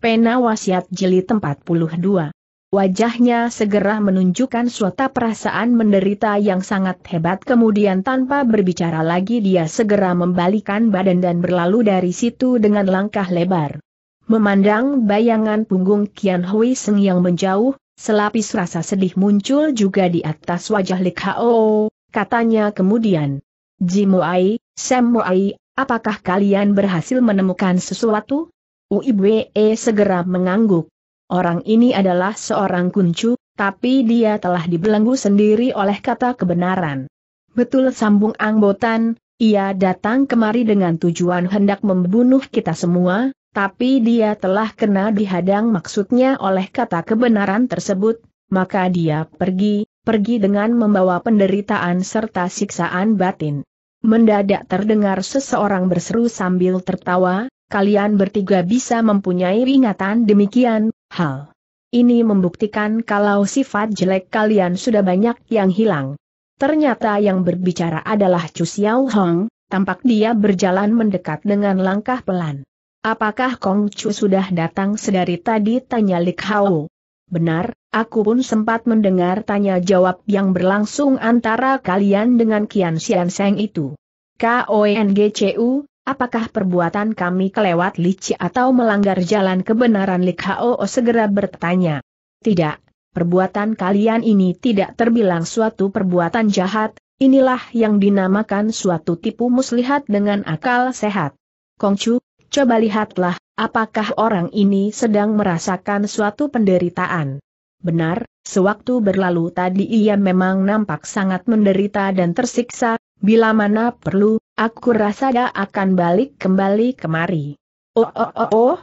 Pena Wasiat Jilid 42. Wajahnya segera menunjukkan suatu perasaan menderita yang sangat hebat kemudian tanpa berbicara lagi dia segera membalikan badan dan berlalu dari situ dengan langkah lebar. Memandang bayangan punggung Kian Hui Seng yang menjauh, selapis rasa sedih muncul juga di atas wajah Lik Hao, katanya kemudian. Jimuai, Sam Muai, apakah kalian berhasil menemukan sesuatu? Uibe segera mengangguk. Orang ini adalah seorang kuncu, tapi dia telah dibelenggu sendiri oleh kata kebenaran. Betul sambung anggotan, ia datang kemari dengan tujuan hendak membunuh kita semua, tapi dia telah kena dihadang maksudnya oleh kata kebenaran tersebut, maka dia pergi, pergi dengan membawa penderitaan serta siksaan batin. Mendadak terdengar seseorang berseru sambil tertawa, kalian bertiga bisa mempunyai ingatan demikian, hal. Ini membuktikan kalau sifat jelek kalian sudah banyak yang hilang. Ternyata yang berbicara adalah Chu Xiao Hong, tampak dia berjalan mendekat dengan langkah pelan. Apakah Kong Chu sudah datang sedari tadi tanya Lik Hao? Benar, aku pun sempat mendengar tanya jawab yang berlangsung antara kalian dengan Kian Xian Seng itu. KONGCU, apakah perbuatan kami kelewat licik atau melanggar jalan kebenaran Lik Hao segera bertanya. Tidak, perbuatan kalian ini tidak terbilang suatu perbuatan jahat, inilah yang dinamakan suatu tipu muslihat dengan akal sehat. Kongcu, coba lihatlah, apakah orang ini sedang merasakan suatu penderitaan. Benar, sewaktu berlalu tadi ia memang nampak sangat menderita dan tersiksa, bila mana perlu, aku rasa dia akan balik kembali kemari. Oh oh oh oh,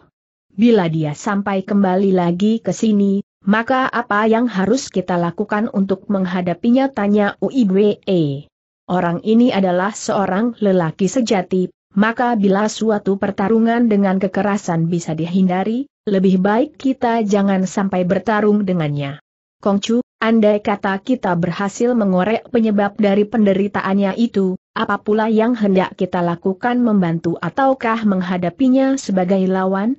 bila dia sampai kembali lagi ke sini, maka apa yang harus kita lakukan untuk menghadapinya tanya UIBE. Orang ini adalah seorang lelaki sejati, maka bila suatu pertarungan dengan kekerasan bisa dihindari, lebih baik kita jangan sampai bertarung dengannya. Kongcu, andai kata kita berhasil mengorek penyebab dari penderitaannya itu, apa pula yang hendak kita lakukan membantu ataukah menghadapinya sebagai lawan?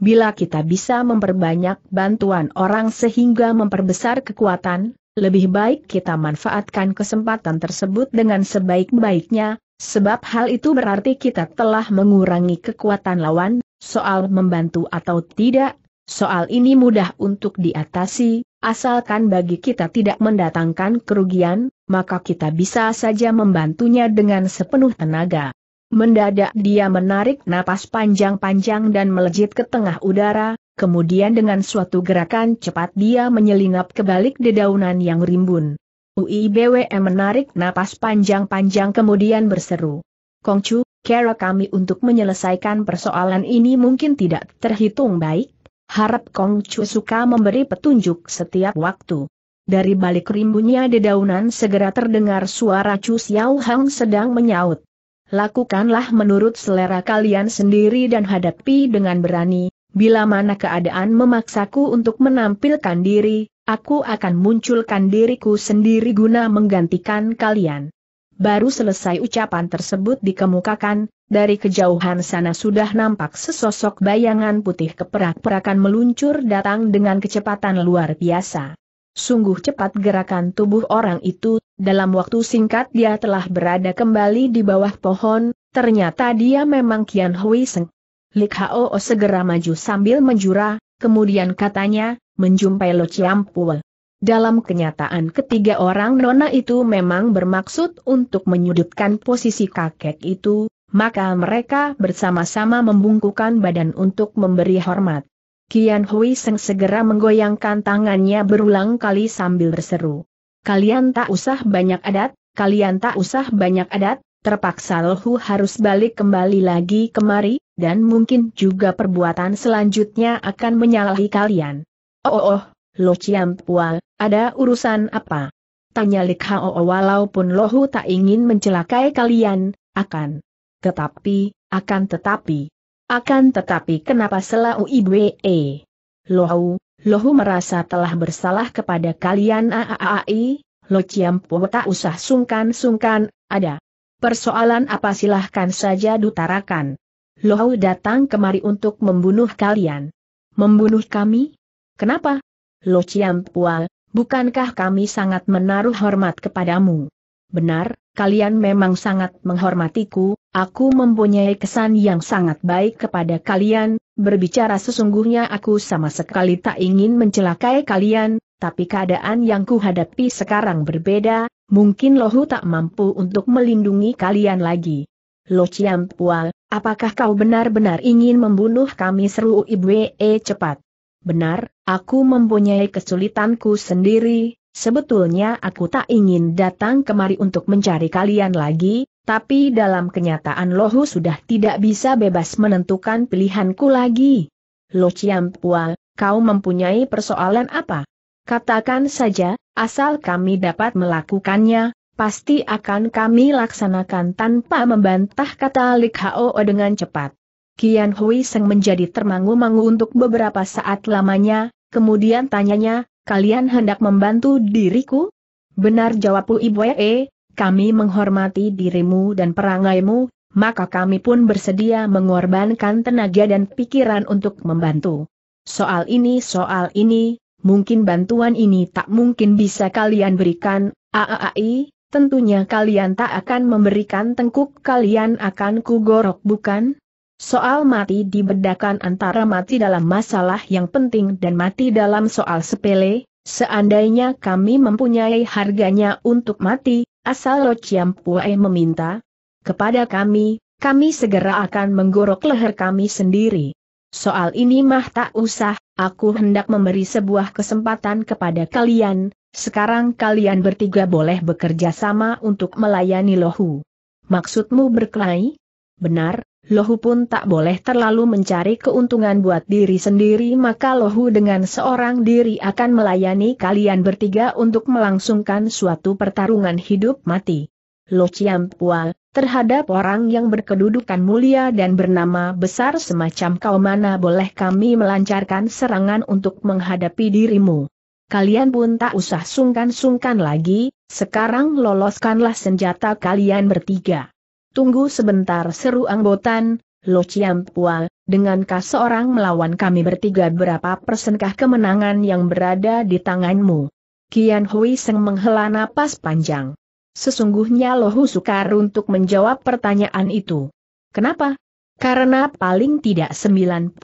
Bila kita bisa memperbanyak bantuan orang sehingga memperbesar kekuatan, lebih baik kita manfaatkan kesempatan tersebut dengan sebaik-baiknya, sebab hal itu berarti kita telah mengurangi kekuatan lawan, soal membantu atau tidak, soal ini mudah untuk diatasi, Asalkan bagi kita tidak mendatangkan kerugian, maka kita bisa saja membantunya dengan sepenuh tenaga. Mendadak dia menarik napas panjang-panjang dan melejit ke tengah udara, kemudian dengan suatu gerakan cepat dia menyelinap ke balik dedaunan yang rimbun. UIBWM menarik napas panjang-panjang kemudian berseru. Kongcu, kira kami untuk menyelesaikan persoalan ini mungkin tidak terhitung baik? Harap Kong Chu suka memberi petunjuk setiap waktu. Dari balik rimbunnya dedaunan segera terdengar suara Chu Xiao Hang sedang menyaut. Lakukanlah menurut selera kalian sendiri dan hadapi dengan berani, bila mana keadaan memaksaku untuk menampilkan diri, aku akan munculkan diriku sendiri guna menggantikan kalian. Baru selesai ucapan tersebut dikemukakan, dari kejauhan sana sudah nampak sesosok bayangan putih keperak-perakan meluncur datang dengan kecepatan luar biasa. Sungguh cepat gerakan tubuh orang itu, dalam waktu singkat dia telah berada kembali di bawah pohon, ternyata dia memang Kian Hui Seng. Lik Hao segera maju sambil menjura, kemudian katanya, menjumpai Lo Chiampue. Dalam kenyataan ketiga orang nona itu memang bermaksud untuk menyudutkan posisi kakek itu, maka mereka bersama-sama membungkukan badan untuk memberi hormat. Kian Hui Seng segera menggoyangkan tangannya berulang kali sambil berseru. Kalian tak usah banyak adat, kalian tak usah banyak adat, terpaksa Lehu harus balik kembali lagi kemari, dan mungkin juga perbuatan selanjutnya akan menyalahi kalian. Oh oh, oh Lo Chiam Pua, ada urusan apa? Tanya Lik Hao walaupun Lohu tak ingin mencelakai kalian, akan. Tetapi, akan tetapi. Akan tetapi kenapa selalu Ibwe? Lohu, Lohu merasa telah bersalah kepada kalian aaai, Lo Chiam Pua tak usah sungkan-sungkan, ada. Persoalan apa silahkan saja dutarakan. Lohu datang kemari untuk membunuh kalian. Membunuh kami? Kenapa? Lo Ciampua, bukankah kami sangat menaruh hormat kepadamu? Benar, kalian memang sangat menghormatiku, aku mempunyai kesan yang sangat baik kepada kalian, berbicara sesungguhnya aku sama sekali tak ingin mencelakai kalian, tapi keadaan yang kuhadapi sekarang berbeda, mungkin Lohu tak mampu untuk melindungi kalian lagi. Lo Ciampua, apakah kau benar-benar ingin membunuh kami seru Ibu E cepat? Benar, aku mempunyai kesulitanku sendiri, Sebetulnya aku tak ingin datang kemari untuk mencari kalian lagi, tapi dalam kenyataan Lohu sudah tidak bisa bebas menentukan pilihanku lagi. Lo Ciampua, kau mempunyai persoalan apa? Katakan saja, asal kami dapat melakukannya, pasti akan kami laksanakan tanpa membantah kata Lik Hao dengan cepat. Kian Hui Seng menjadi termangu-mangu untuk beberapa saat lamanya, kemudian tanyanya, kalian hendak membantu diriku? Benar jawab Ibu E, kami menghormati dirimu dan perangaimu, maka kami pun bersedia mengorbankan tenaga dan pikiran untuk membantu. Soal ini soal ini, mungkin bantuan ini tak mungkin bisa kalian berikan, aaai, tentunya kalian tak akan memberikan tengkuk kalian akan kugorok bukan? Soal mati dibedakan antara mati dalam masalah yang penting dan mati dalam soal sepele, seandainya kami mempunyai harganya untuk mati, asal Lo Chiampue meminta kepada kami, kami segera akan menggorok leher kami sendiri. Soal ini mah tak usah, aku hendak memberi sebuah kesempatan kepada kalian, sekarang kalian bertiga boleh bekerja sama untuk melayani Lohu. Maksudmu berkelahi? Benar, Lohu pun tak boleh terlalu mencari keuntungan buat diri sendiri maka Lohu dengan seorang diri akan melayani kalian bertiga untuk melangsungkan suatu pertarungan hidup mati. Lo Ciampua, terhadap orang yang berkedudukan mulia dan bernama besar semacam kau mana boleh kami melancarkan serangan untuk menghadapi dirimu. Kalian pun tak usah sungkan-sungkan lagi, sekarang loloskanlah senjata kalian bertiga. Tunggu sebentar seru anggotan, Lo Ciampua, dengankah seorang melawan kami bertiga berapa persenkah kemenangan yang berada di tanganmu? Kian Hui Seng menghela napas panjang. Sesungguhnya Lohu sukar untuk menjawab pertanyaan itu. Kenapa? Karena paling tidak 90%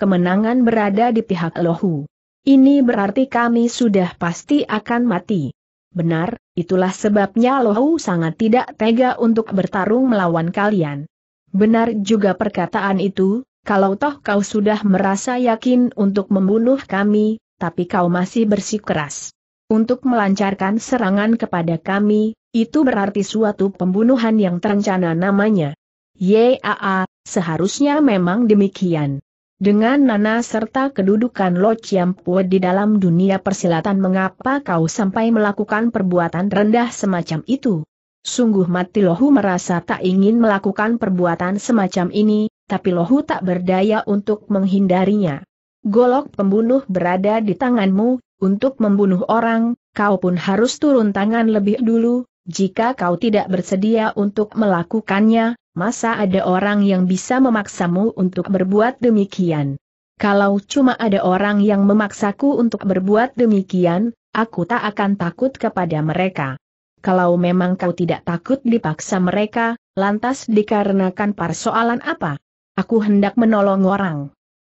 kemenangan berada di pihak Lohu. Ini berarti kami sudah pasti akan mati. Benar, itulah sebabnya Lohu sangat tidak tega untuk bertarung melawan kalian. Benar juga perkataan itu, kalau toh kau sudah merasa yakin untuk membunuh kami, tapi kau masih bersikeras untuk melancarkan serangan kepada kami, itu berarti suatu pembunuhan yang terencana namanya. Yaa, seharusnya memang demikian. Dengan nana serta kedudukan Lo Chiampu di dalam dunia persilatan mengapa kau sampai melakukan perbuatan rendah semacam itu? Sungguh mati Lohu merasa tak ingin melakukan perbuatan semacam ini, tapi Lohu tak berdaya untuk menghindarinya. Golok pembunuh berada di tanganmu, untuk membunuh orang, kau pun harus turun tangan lebih dulu, jika kau tidak bersedia untuk melakukannya, masa ada orang yang bisa memaksamu untuk berbuat demikian? Kalau cuma ada orang yang memaksaku untuk berbuat demikian, aku tak akan takut kepada mereka. Kalau memang kau tidak takut dipaksa mereka, lantas dikarenakan persoalan apa? Aku hendak menolong orang.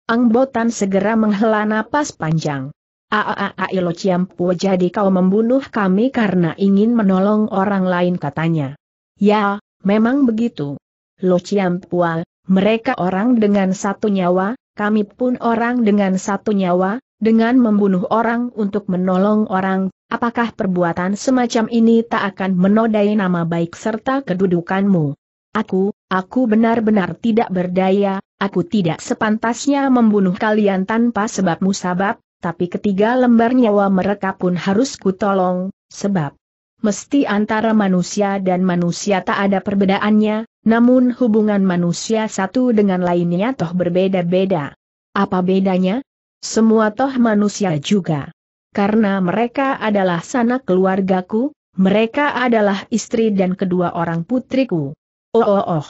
Angbotan segera menghela napas panjang. Aaai lo ciampu jadi kau membunuh kami karena ingin menolong orang lain katanya. Ya, memang begitu. Lo Ciampua, mereka orang dengan satu nyawa, kami pun orang dengan satu nyawa, dengan membunuh orang untuk menolong orang, apakah perbuatan semacam ini tak akan menodai nama baik serta kedudukanmu? Aku, aku benar-benar tidak berdaya, aku tidak sepantasnya membunuh kalian tanpa sebab musabab, tapi ketiga lembar nyawa mereka pun harus kutolong, sebab mesti antara manusia dan manusia tak ada perbedaannya, namun hubungan manusia satu dengan lainnya toh berbeda-beda. Apa bedanya? Semua toh manusia juga. Karena mereka adalah sanak keluargaku, mereka adalah istri dan kedua orang putriku. Oh oh oh.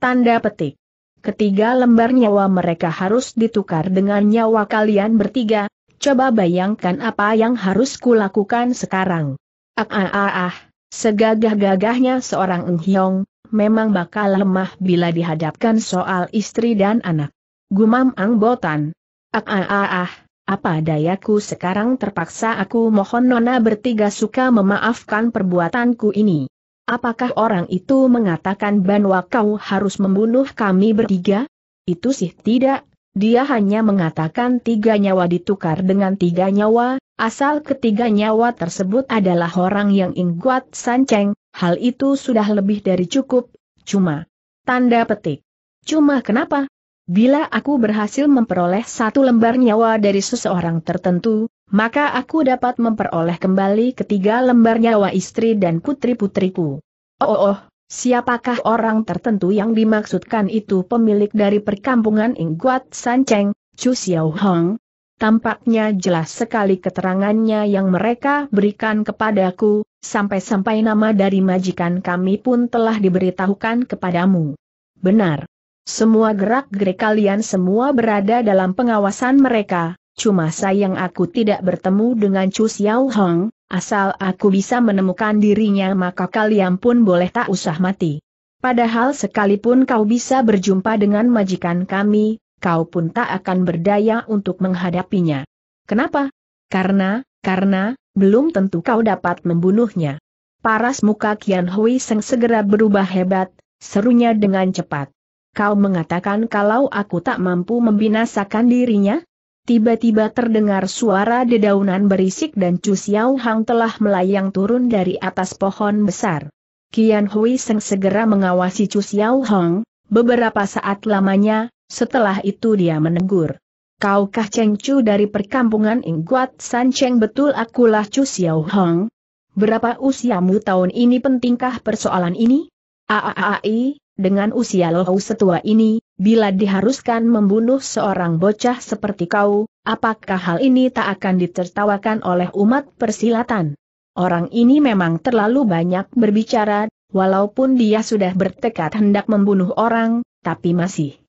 Tanda petik. ketiga lembar nyawa mereka harus ditukar dengan nyawa kalian bertiga, coba bayangkan apa yang harus kulakukan sekarang. Ah ah ah ah, segagah-gagahnya seorang Eng Hyong, memang bakal lemah bila dihadapkan soal istri dan anak. Gumam Ang Botan. Ah ah ah ah, apa dayaku sekarang terpaksa aku mohon nona bertiga suka memaafkan perbuatanku ini. Apakah orang itu mengatakan bahwa kau harus membunuh kami bertiga? Itu sih tidak, dia hanya mengatakan tiga nyawa ditukar dengan tiga nyawa, asal ketiga nyawa tersebut adalah orang yang ingguat sanceng, hal itu sudah lebih dari cukup, cuma. Tanda petik. Cuma kenapa? Bila aku berhasil memperoleh satu lembar nyawa dari seseorang tertentu, maka aku dapat memperoleh kembali ketiga lembar nyawa istri dan putri-putriku. Oh, oh, oh, siapakah orang tertentu yang dimaksudkan itu pemilik dari perkampungan Ingguat Sanceng, Chu Xiao Hong? Tampaknya jelas sekali keterangannya yang mereka berikan kepadaku, sampai-sampai nama dari majikan kami pun telah diberitahukan kepadamu. Benar. Semua gerak-gerik kalian semua berada dalam pengawasan mereka, Cuma sayang aku tidak bertemu dengan Chu Xiao Hong, asal aku bisa menemukan dirinya maka kalian pun boleh tak usah mati. Padahal sekalipun kau bisa berjumpa dengan majikan kami, kau pun tak akan berdaya untuk menghadapinya. Kenapa? Karena, karena, belum tentu kau dapat membunuhnya. Paras muka Kian Hui Seng segera berubah hebat, serunya dengan cepat. Kau mengatakan kalau aku tak mampu membinasakan dirinya? Tiba-tiba terdengar suara dedaunan berisik dan Chu Xiao Hang telah melayang turun dari atas pohon besar. Kian Hui Seng segera mengawasi Chu Xiao Hang, beberapa saat lamanya, setelah itu dia menegur. Kau kah Cheng Chu dari perkampungan Ingguat San Cheng betul akulah Chu Xiao Hang? Berapa usiamu tahun ini pentingkah persoalan ini? Aaai, dengan usia lohu setua ini, bila diharuskan membunuh seorang bocah seperti kau, apakah hal ini tak akan ditertawakan oleh umat persilatan? Orang ini memang terlalu banyak berbicara, walaupun dia sudah bertekad hendak membunuh orang, tapi masih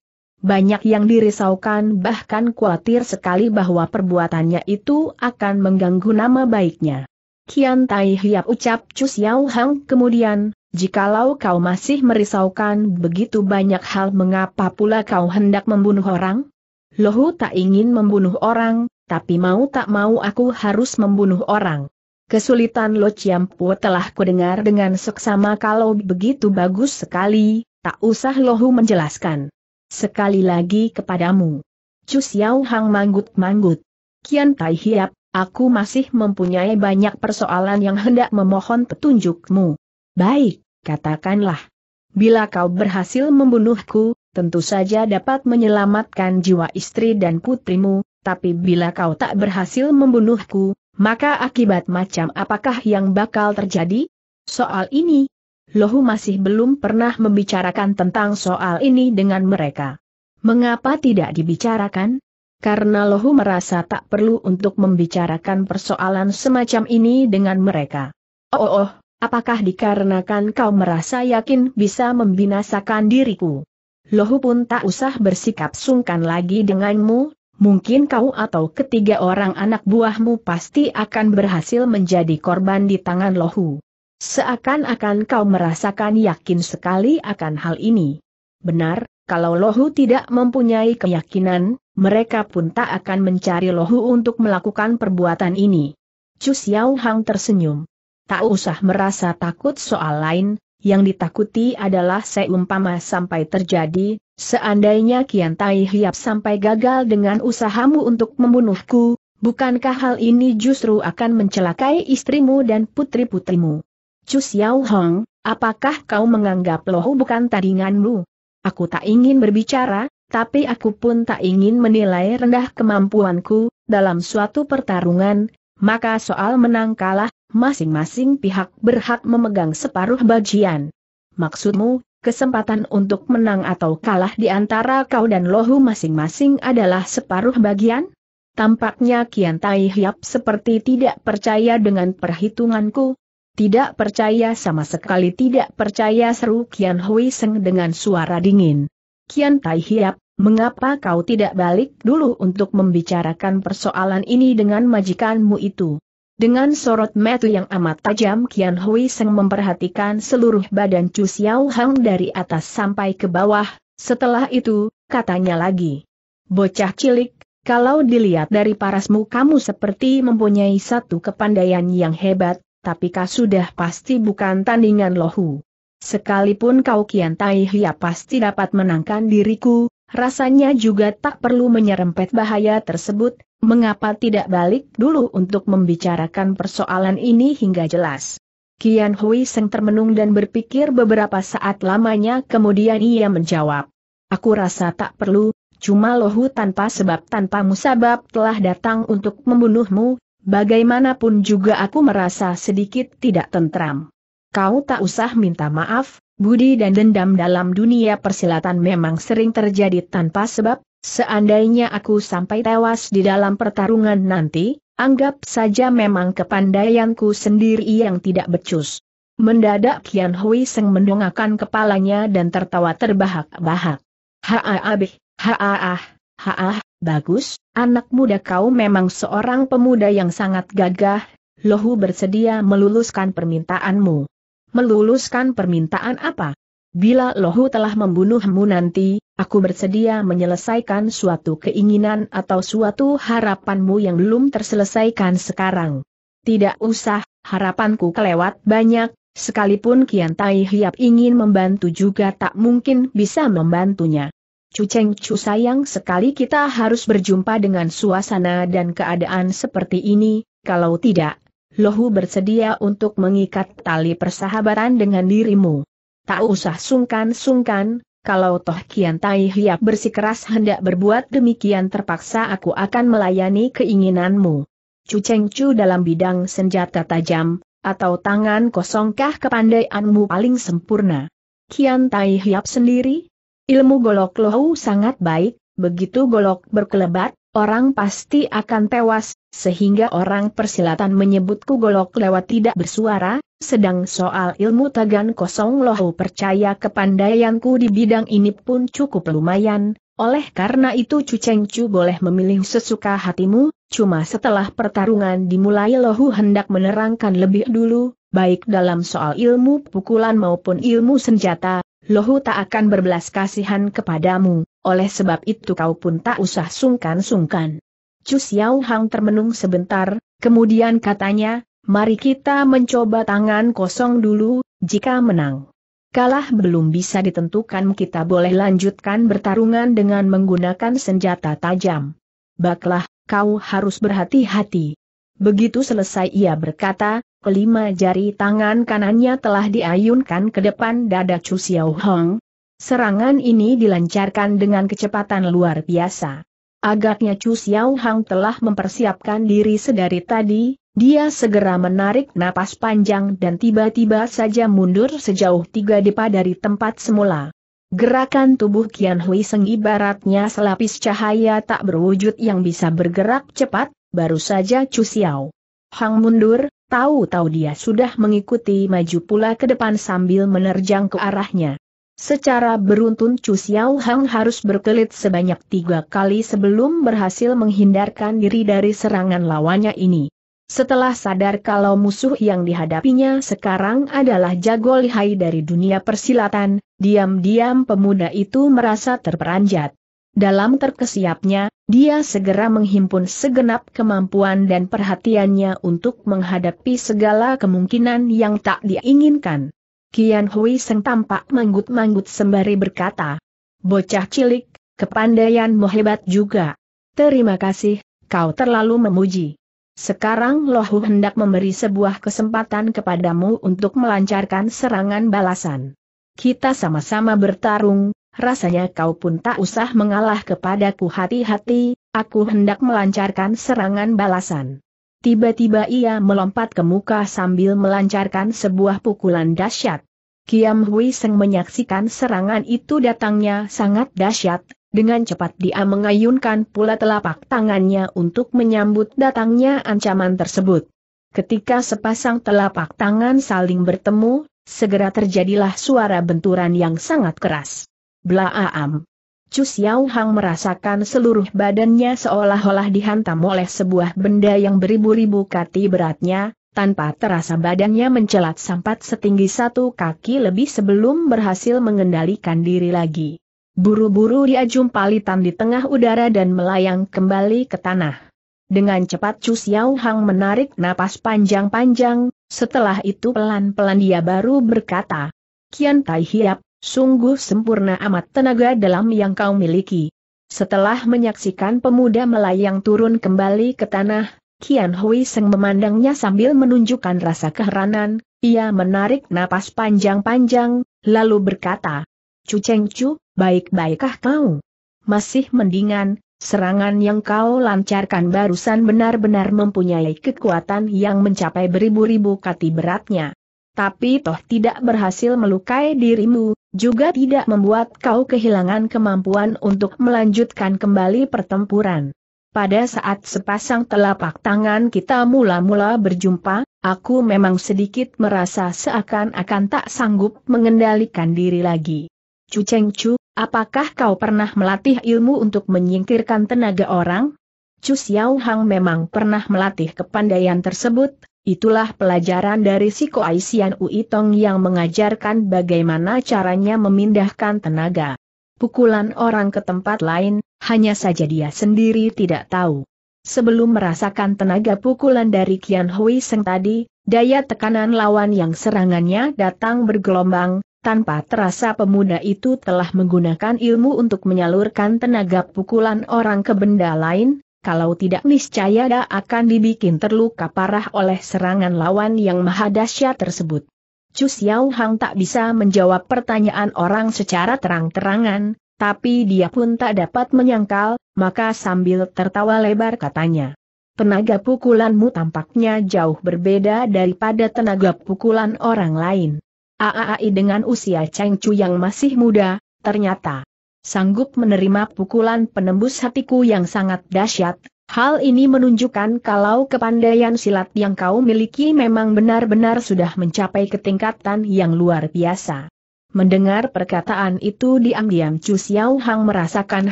banyak yang dirisaukan bahkan khawatir sekali bahwa perbuatannya itu akan mengganggu nama baiknya. Kian Tai Hiap ucap Chu Xiao Hang kemudian, Jikalau kau masih merisaukan begitu banyak hal mengapa pula kau hendak membunuh orang? Lohu tak ingin membunuh orang, tapi mau tak mau aku harus membunuh orang. Kesulitan Lo Ciampu telah kudengar dengan seksama kalau begitu bagus sekali, tak usah Lohu menjelaskan. Sekali lagi kepadamu. Chu Xiao Hang manggut-manggut. Kian Tai Hiap, aku masih mempunyai banyak persoalan yang hendak memohon petunjukmu. Baik, katakanlah. Bila kau berhasil membunuhku, tentu saja dapat menyelamatkan jiwa istri dan putrimu, tapi bila kau tak berhasil membunuhku, maka akibat macam apakah yang bakal terjadi? Soal ini, Lohu masih belum pernah membicarakan tentang soal ini dengan mereka. Mengapa tidak dibicarakan? Karena Lohu merasa tak perlu untuk membicarakan persoalan semacam ini dengan mereka. Oh, oh, oh apakah dikarenakan kau merasa yakin bisa membinasakan diriku? Lohu pun tak usah bersikap sungkan lagi denganmu, mungkin kau atau ketiga orang anak buahmu pasti akan berhasil menjadi korban di tangan Lohu. Seakan-akan kau merasakan yakin sekali akan hal ini. Benar, kalau Lohu tidak mempunyai keyakinan, mereka pun tak akan mencari Lohu untuk melakukan perbuatan ini. Chu Xiao Hang tersenyum. Tak usah merasa takut soal lain, yang ditakuti adalah seumpama sampai terjadi, seandainya Kian Tai Hiap sampai gagal dengan usahamu untuk membunuhku, bukankah hal ini justru akan mencelakai istrimu dan putri-putrimu? Chu Xiao Hong, apakah kau menganggap lohu bukan tandinganmu? Aku tak ingin berbicara, tapi aku pun tak ingin menilai rendah kemampuanku, dalam suatu pertarungan, maka soal menang kalah, masing-masing pihak berhak memegang separuh bagian. Maksudmu, kesempatan untuk menang atau kalah di antara kau dan Lohu masing-masing adalah separuh bagian? Tampaknya Kian Tai Hiap seperti tidak percaya dengan perhitunganku. Tidak percaya sama sekali tidak percaya seru Kian Hui Seng dengan suara dingin. Kian Tai Hiap, mengapa kau tidak balik dulu untuk membicarakan persoalan ini dengan majikanmu itu? Dengan sorot mata yang amat tajam Kian Hui Seng memperhatikan seluruh badan Chu Xiao Hang dari atas sampai ke bawah, setelah itu, katanya lagi. Bocah cilik, kalau dilihat dari parasmu kamu seperti mempunyai satu kepandaian yang hebat, tapi kau sudah pasti bukan tandingan lohu. Sekalipun kau kian tai hia pasti dapat menangkan diriku, rasanya juga tak perlu menyerempet bahaya tersebut, mengapa tidak balik dulu untuk membicarakan persoalan ini hingga jelas. Kian Hui Seng termenung dan berpikir beberapa saat lamanya kemudian ia menjawab. Aku rasa tak perlu, cuma lohu tanpa sebab tanpa musabab telah datang untuk membunuhmu, bagaimanapun juga aku merasa sedikit tidak tentram. Kau tak usah minta maaf, budi dan dendam dalam dunia persilatan memang sering terjadi tanpa sebab, seandainya aku sampai tewas di dalam pertarungan nanti, anggap saja memang kepandaianku sendiri yang tidak becus. Mendadak Kian Hui Seng mendongakkan kepalanya dan tertawa terbahak-bahak. Haa Haa, haa, bagus, anak muda kau memang seorang pemuda yang sangat gagah, Lohu bersedia meluluskan permintaanmu. Meluluskan permintaan apa? Bila Lohu telah membunuhmu nanti, aku bersedia menyelesaikan suatu keinginan atau suatu harapanmu yang belum terselesaikan sekarang. Tidak usah, harapanku kelewat banyak, sekalipun Kian Tai Hiap ingin membantu juga tak mungkin bisa membantunya. Cu Cheng Chu sayang sekali kita harus berjumpa dengan suasana dan keadaan seperti ini, kalau tidak, Lohu bersedia untuk mengikat tali persahabatan dengan dirimu. Tak usah sungkan-sungkan, kalau toh Kian Tai Hiap bersikeras hendak berbuat demikian terpaksa aku akan melayani keinginanmu. Cu Cheng Chu dalam bidang senjata tajam, atau tangan kosongkah kepandaianmu paling sempurna? Kian Tai Hiap sendiri, Ilmu golok lohou sangat baik, begitu golok berkelebat, orang pasti akan tewas, sehingga orang persilatan menyebutku golok lewat tidak bersuara, sedang soal ilmu tagan kosong lohou percaya kepandaianku di bidang ini pun cukup lumayan, oleh karena itu Cu boleh memilih sesuka hatimu, cuma setelah pertarungan dimulai lohou hendak menerangkan lebih dulu, baik dalam soal ilmu pukulan maupun ilmu senjata, Lohu tak akan berbelas kasihan kepadamu, oleh sebab itu kau pun tak usah sungkan-sungkan. Chu Xiao Hang termenung sebentar, kemudian katanya, mari kita mencoba tangan kosong dulu, jika menang. Kalah belum bisa ditentukan kita boleh lanjutkan bertarungan dengan menggunakan senjata tajam. Baklah, kau harus berhati-hati. Begitu selesai ia berkata, kelima jari tangan kanannya telah diayunkan ke depan dada Chu Xiao Hong. Serangan ini dilancarkan dengan kecepatan luar biasa. Agaknya Chu Xiao Hang telah mempersiapkan diri sedari tadi, dia segera menarik napas panjang dan tiba-tiba saja mundur sejauh tiga depa dari tempat semula. Gerakan tubuh Kian Hui Seng ibaratnya selapis cahaya tak berwujud yang bisa bergerak cepat, baru saja Chu Xiao Hang mundur, tahu-tahu dia sudah mengikuti maju pula ke depan sambil menerjang ke arahnya. Secara beruntun Chu Xiao Hang harus berkelit sebanyak tiga kali sebelum berhasil menghindarkan diri dari serangan lawannya ini. Setelah sadar kalau musuh yang dihadapinya sekarang adalah jago lihai dari dunia persilatan, diam-diam pemuda itu merasa terperanjat. Dalam terkesiapnya, dia segera menghimpun segenap kemampuan dan perhatiannya untuk menghadapi segala kemungkinan yang tak diinginkan. Kian Hui Seng tampak manggut-manggut sembari berkata, Bocah cilik, kepandaianmu hebat juga. Terima kasih, kau terlalu memuji. Sekarang Lohu hendak memberi sebuah kesempatan kepadamu untuk melancarkan serangan balasan. Kita sama-sama bertarung, rasanya kau pun tak usah mengalah kepadaku hati-hati, aku hendak melancarkan serangan balasan. Tiba-tiba ia melompat ke muka sambil melancarkan sebuah pukulan dahsyat. Kiam Hui Seng menyaksikan serangan itu datangnya sangat dahsyat, dengan cepat dia mengayunkan pula telapak tangannya untuk menyambut datangnya ancaman tersebut. Ketika sepasang telapak tangan saling bertemu, segera terjadilah suara benturan yang sangat keras. Blaam. Chu Xiao Hang merasakan seluruh badannya seolah-olah dihantam oleh sebuah benda yang beribu-ribu kati beratnya, tanpa terasa badannya mencelat sampat setinggi satu kaki lebih sebelum berhasil mengendalikan diri lagi. Buru-buru dia jumpalitan di tengah udara dan melayang kembali ke tanah. Dengan cepat Chu Xiao Hang menarik napas panjang-panjang, setelah itu pelan-pelan dia baru berkata, Kian Tai Hiap, Sungguh sempurna amat tenaga dalam yang kau miliki. Setelah menyaksikan pemuda melayang turun kembali ke tanah, Kian Hui Seng memandangnya sambil menunjukkan rasa keheranan, ia menarik napas panjang-panjang, lalu berkata, Cu Cheng Chu, baik-baikkah kau? Masih mendingan, serangan yang kau lancarkan barusan benar-benar mempunyai kekuatan yang mencapai beribu-ribu kati beratnya. Tapi toh tidak berhasil melukai dirimu, juga tidak membuat kau kehilangan kemampuan untuk melanjutkan kembali pertempuran. Pada saat sepasang telapak tangan kita mula-mula berjumpa, aku memang sedikit merasa seakan-akan tak sanggup mengendalikan diri lagi. Cu Cheng Chu, apakah kau pernah melatih ilmu untuk menyingkirkan tenaga orang? Chu Xiao Hang memang pernah melatih kepandaian tersebut, Itulah pelajaran dari si Koaisian Uitong yang mengajarkan bagaimana caranya memindahkan tenaga. Pukulan orang ke tempat lain, hanya saja dia sendiri tidak tahu. Sebelum merasakan tenaga pukulan dari Kian Hui Seng tadi, daya tekanan lawan yang serangannya datang bergelombang, tanpa terasa pemuda itu telah menggunakan ilmu untuk menyalurkan tenaga pukulan orang ke benda lain, kalau tidak niscaya dia akan dibikin terluka parah oleh serangan lawan yang maha dahsyat tersebut. Chu Xiao Hang tak bisa menjawab pertanyaan orang secara terang-terangan, tapi dia pun tak dapat menyangkal, maka sambil tertawa lebar katanya. Tenaga pukulanmu tampaknya jauh berbeda daripada tenaga pukulan orang lain. Aaai dengan usia Cheng Chu yang masih muda, ternyata sanggup menerima pukulan penembus hatiku yang sangat dahsyat. Hal ini menunjukkan kalau kepandaian silat yang kau miliki memang benar-benar sudah mencapai ketingkatan yang luar biasa. Mendengar perkataan itu diam-diam Chu Xiao Hang merasakan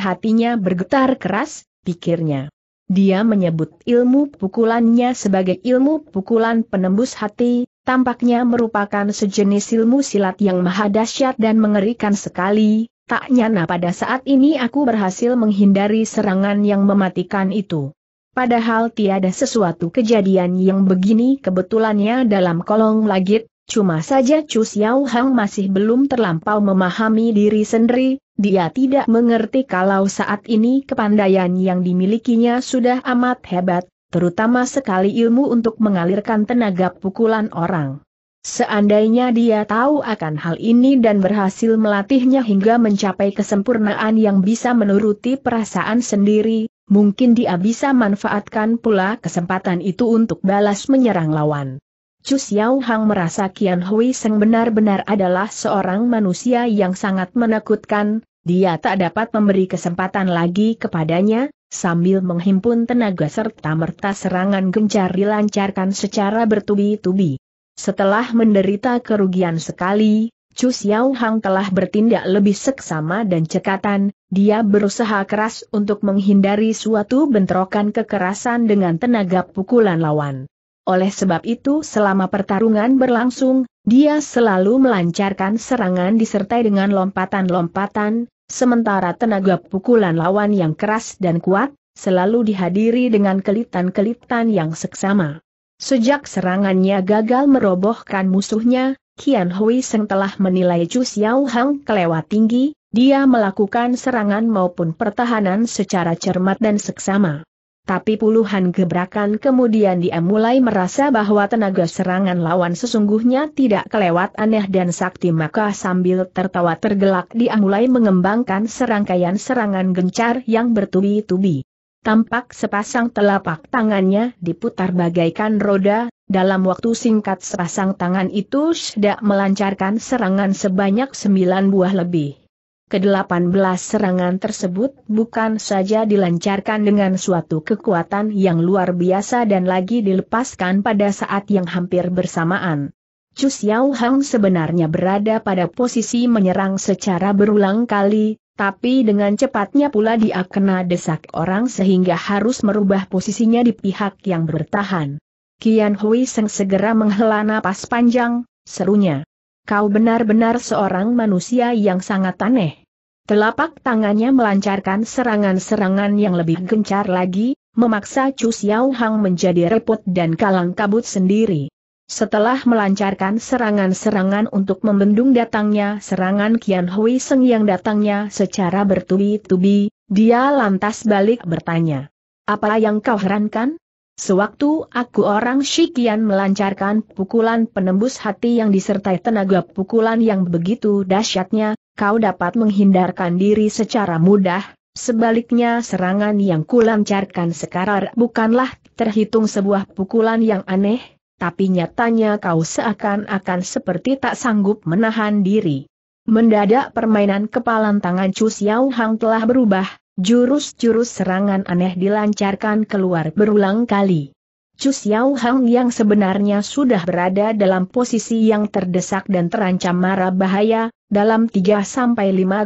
hatinya bergetar keras, pikirnya. Dia menyebut ilmu pukulannya sebagai ilmu pukulan penembus hati, tampaknya merupakan sejenis ilmu silat yang maha dahsyat dan mengerikan sekali, Tak nyana pada saat ini aku berhasil menghindari serangan yang mematikan itu. Padahal tiada sesuatu kejadian yang begini kebetulannya dalam kolong langit, cuma saja Chu Xiao Hang masih belum terlampau memahami diri sendiri, dia tidak mengerti kalau saat ini kepandaian yang dimilikinya sudah amat hebat, terutama sekali ilmu untuk mengalirkan tenaga pukulan orang. Seandainya dia tahu akan hal ini dan berhasil melatihnya hingga mencapai kesempurnaan yang bisa menuruti perasaan sendiri, mungkin dia bisa manfaatkan pula kesempatan itu untuk balas menyerang lawan. Chu Xiao Hang merasa Kian Hui Seng benar-benar adalah seorang manusia yang sangat menakutkan, dia tak dapat memberi kesempatan lagi kepadanya, sambil menghimpun tenaga serta merta serangan gencar dilancarkan secara bertubi-tubi. Setelah menderita kerugian sekali, Chu Xiao Hang telah bertindak lebih seksama dan cekatan, dia berusaha keras untuk menghindari suatu bentrokan kekerasan dengan tenaga pukulan lawan. Oleh sebab itu selama pertarungan berlangsung, dia selalu melancarkan serangan disertai dengan lompatan-lompatan, sementara tenaga pukulan lawan yang keras dan kuat, selalu dihadiri dengan kelitan-kelitan yang seksama. Sejak serangannya gagal merobohkan musuhnya, Kian Hui Seng telah menilai Chu Xiao Hang kelewat tinggi, dia melakukan serangan maupun pertahanan secara cermat dan seksama. Tapi puluhan gebrakan kemudian dia mulai merasa bahwa tenaga serangan lawan sesungguhnya tidak kelewat aneh dan sakti maka sambil tertawa tergelak dia mulai mengembangkan serangkaian serangan gencar yang bertubi-tubi. Tampak sepasang telapak tangannya diputar bagaikan roda, dalam waktu singkat sepasang tangan itu sudah melancarkan serangan sebanyak sembilan buah lebih. Kedelapan belas serangan tersebut bukan saja dilancarkan dengan suatu kekuatan yang luar biasa dan lagi dilepaskan pada saat yang hampir bersamaan. Chu Xiao Hang sebenarnya berada pada posisi menyerang secara berulang kali, Tapi dengan cepatnya pula dia kena desak orang sehingga harus merubah posisinya di pihak yang bertahan. Kian Hui Seng segera menghela napas panjang, serunya. Kau benar-benar seorang manusia yang sangat aneh. Telapak tangannya melancarkan serangan-serangan yang lebih gencar lagi, memaksa Chu Xiao Hang menjadi repot dan kalang kabut sendiri. Setelah melancarkan serangan-serangan untuk membendung datangnya serangan Kian Hui Seng yang datangnya secara bertubi-tubi, dia lantas balik bertanya. Apa yang kau herankan? Sewaktu aku orang Shikian melancarkan pukulan penembus hati yang disertai tenaga pukulan yang begitu dahsyatnya, kau dapat menghindarkan diri secara mudah, sebaliknya serangan yang kulancarkan sekarang bukanlah terhitung sebuah pukulan yang aneh, tapi nyatanya kau seakan-akan seperti tak sanggup menahan diri. Mendadak permainan kepalan tangan Chu Xiao Hang telah berubah, jurus-jurus serangan aneh dilancarkan keluar berulang kali. Chu Xiao Hang yang sebenarnya sudah berada dalam posisi yang terdesak dan terancam marah bahaya, dalam 3-5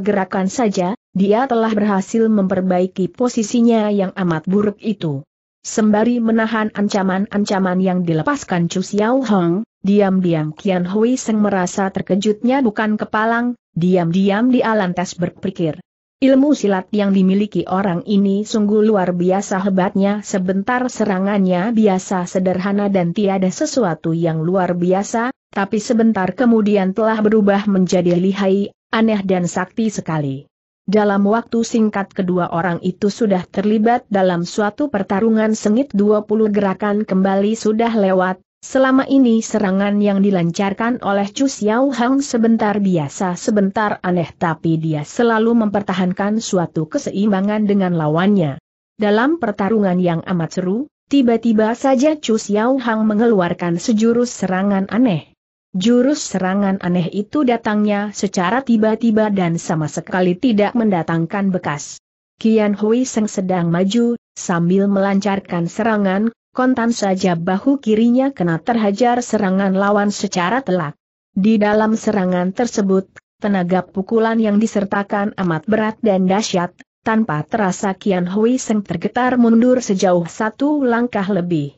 gerakan saja, dia telah berhasil memperbaiki posisinya yang amat buruk itu. Sembari menahan ancaman-ancaman yang dilepaskan Chu Xiao Hong, diam-diam Kian Hui Seng merasa terkejutnya bukan kepalang, diam-diam dia lantas berpikir. Ilmu silat yang dimiliki orang ini sungguh luar biasa hebatnya sebentar serangannya biasa sederhana dan tiada sesuatu yang luar biasa, tapi sebentar kemudian telah berubah menjadi lihai, aneh dan sakti sekali. Dalam waktu singkat kedua orang itu sudah terlibat dalam suatu pertarungan sengit 20 gerakan kembali sudah lewat, selama ini serangan yang dilancarkan oleh Chu Xiao Hang sebentar biasa sebentar aneh tapi dia selalu mempertahankan suatu keseimbangan dengan lawannya. Dalam pertarungan yang amat seru, tiba-tiba saja Chu Xiao Hang mengeluarkan sejurus serangan aneh. Jurus serangan aneh itu datangnya secara tiba-tiba dan sama sekali tidak mendatangkan bekas. Kian Hui Seng sedang maju, sambil melancarkan serangan, kontan saja bahu kirinya kena terhajar serangan lawan secara telak. Di dalam serangan tersebut, tenaga pukulan yang disertakan amat berat dan dahsyat, tanpa terasa Kian Hui Seng tergetar mundur sejauh satu langkah lebih.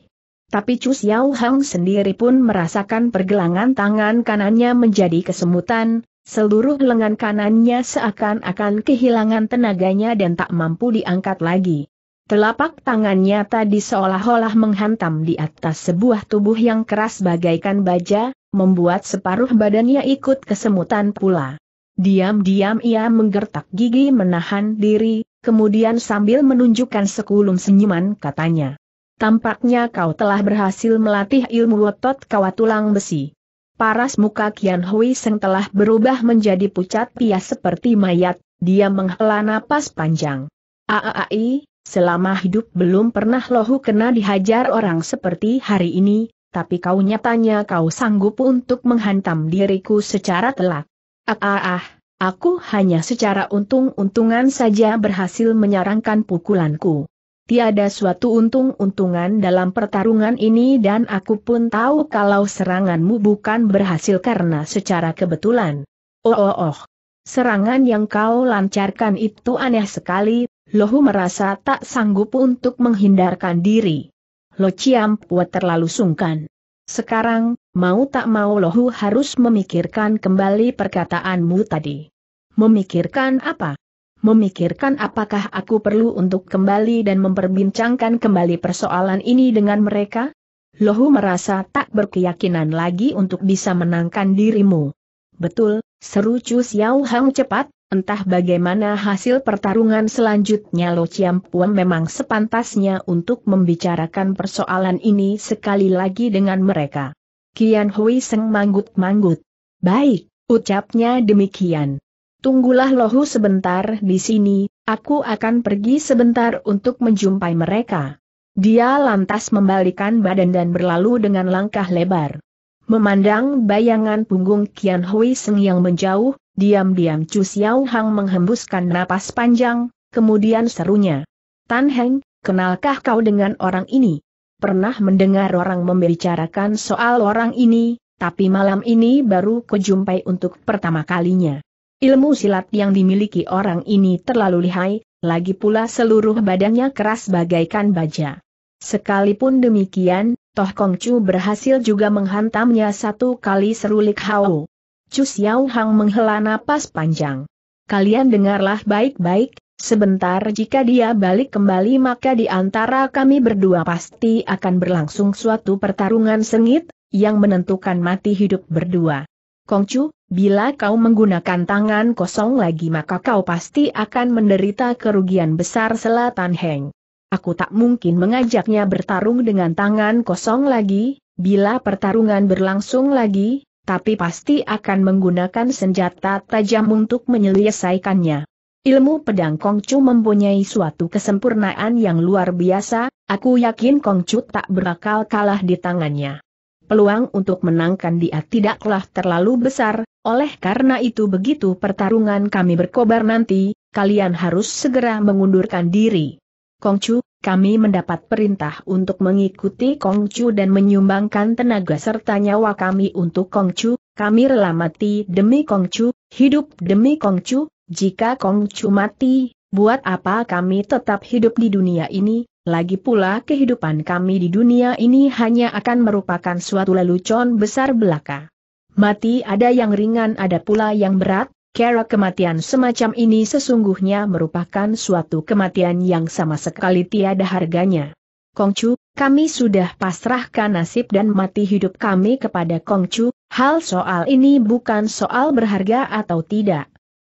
Tapi Chu Xiao Hang sendiri pun merasakan pergelangan tangan kanannya menjadi kesemutan, seluruh lengan kanannya seakan-akan kehilangan tenaganya dan tak mampu diangkat lagi. Telapak tangannya tadi seolah-olah menghantam di atas sebuah tubuh yang keras bagaikan baja, membuat separuh badannya ikut kesemutan pula. Diam-diam ia menggertak gigi menahan diri, kemudian sambil menunjukkan sekulum senyuman katanya. Tampaknya kau telah berhasil melatih ilmu otot kawat tulang besi. Paras muka Kian Hui Seng telah berubah menjadi pucat pias seperti mayat, dia menghela napas panjang. Aaai, selama hidup belum pernah lohu kena dihajar orang seperti hari ini, tapi kau nyatanya kau sanggup untuk menghantam diriku secara telak. Ah, ah, ah, aku hanya secara untung-untungan saja berhasil menyarangkan pukulanku tiada suatu untung-untungan dalam pertarungan ini dan aku pun tahu kalau seranganmu bukan berhasil karena secara kebetulan. Oh oh oh, serangan yang kau lancarkan itu aneh sekali, Lohu merasa tak sanggup untuk menghindarkan diri. Lo Ciampua terlalu sungkan. Sekarang, mau tak mau Lohu harus memikirkan kembali perkataanmu tadi. Memikirkan apa? Memikirkan apakah aku perlu untuk kembali dan memperbincangkan kembali persoalan ini dengan mereka? Lohu merasa tak berkeyakinan lagi untuk bisa menangkan dirimu. Betul, seru Chu Xiao Hang cepat, entah bagaimana hasil pertarungan selanjutnya Lo Chiampuan memang sepantasnya untuk membicarakan persoalan ini sekali lagi dengan mereka. Kian Hui Seng manggut-manggut. Baik, ucapnya demikian. Tunggulah lohu sebentar di sini, aku akan pergi sebentar untuk menjumpai mereka. Dia lantas membalikan badan dan berlalu dengan langkah lebar. Memandang bayangan punggung Kian Hui Seng yang menjauh, diam-diam Chu Xiao Hang menghembuskan napas panjang, kemudian serunya. Tan Heng, kenalkah kau dengan orang ini? Pernah mendengar orang membicarakan soal orang ini, tapi malam ini baru kujumpai untuk pertama kalinya. Ilmu silat yang dimiliki orang ini terlalu lihai, lagi pula seluruh badannya keras bagaikan baja. Sekalipun demikian, Toh Kongcu berhasil juga menghantamnya satu kali serulik hao. Chu Xiao Hang menghela napas panjang. Kalian dengarlah baik-baik, sebentar jika dia balik kembali maka di antara kami berdua pasti akan berlangsung suatu pertarungan sengit, yang menentukan mati hidup berdua. Kongcu, bila kau menggunakan tangan kosong lagi maka kau pasti akan menderita kerugian besar selatan Heng. Aku tak mungkin mengajaknya bertarung dengan tangan kosong lagi, bila pertarungan berlangsung lagi, tapi pasti akan menggunakan senjata tajam untuk menyelesaikannya. Ilmu pedang Kongcu mempunyai suatu kesempurnaan yang luar biasa, aku yakin Kongcu tak berakal kalah di tangannya peluang untuk menangkan dia tidaklah terlalu besar, oleh karena itu begitu pertarungan kami berkobar nanti, kalian harus segera mengundurkan diri. Kongcu, kami mendapat perintah untuk mengikuti Kongcu dan menyumbangkan tenaga serta nyawa kami untuk Kongcu, kami rela mati demi Kongcu, hidup demi Kongcu, jika Kongcu mati, buat apa kami tetap hidup di dunia ini, lagi pula kehidupan kami di dunia ini hanya akan merupakan suatu lelucon besar belaka. Mati ada yang ringan ada pula yang berat, kera kematian semacam ini sesungguhnya merupakan suatu kematian yang sama sekali tiada harganya. Kongcu, kami sudah pasrahkan nasib dan mati hidup kami kepada Kongcu, hal soal ini bukan soal berharga atau tidak.